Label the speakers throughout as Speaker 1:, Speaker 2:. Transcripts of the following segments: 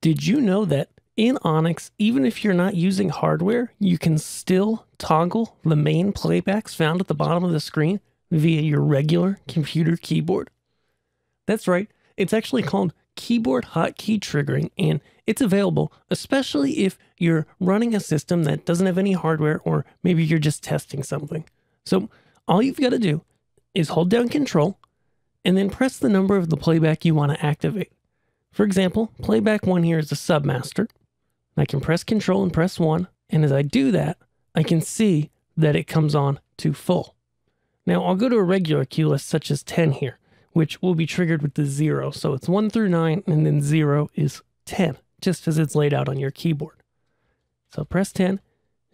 Speaker 1: Did you know that in Onyx, even if you're not using hardware, you can still toggle the main playbacks found at the bottom of the screen via your regular computer keyboard? That's right, it's actually called keyboard hotkey triggering, and it's available especially if you're running a system that doesn't have any hardware or maybe you're just testing something. So all you've got to do is hold down control and then press the number of the playback you want to activate. For example, playback one here is a submaster. I can press control and press one. And as I do that, I can see that it comes on to full. Now I'll go to a regular cue list such as 10 here, which will be triggered with the zero. So it's one through nine and then zero is 10, just as it's laid out on your keyboard. So press 10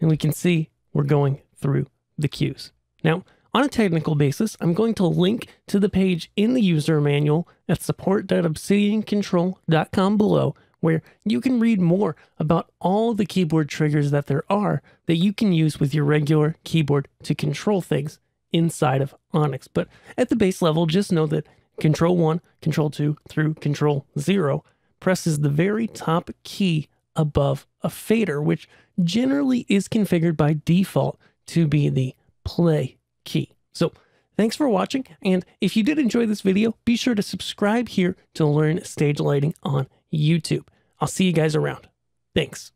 Speaker 1: and we can see we're going through the cues. Now, on a technical basis, I'm going to link to the page in the user manual at support.obsidiancontrol.com below, where you can read more about all the keyboard triggers that there are that you can use with your regular keyboard to control things inside of Onyx. But at the base level, just know that Control 1, Control 2 through Control 0 presses the very top key above a fader, which generally is configured by default to be the play key. So thanks for watching. And if you did enjoy this video, be sure to subscribe here to learn stage lighting on YouTube. I'll see you guys around. Thanks.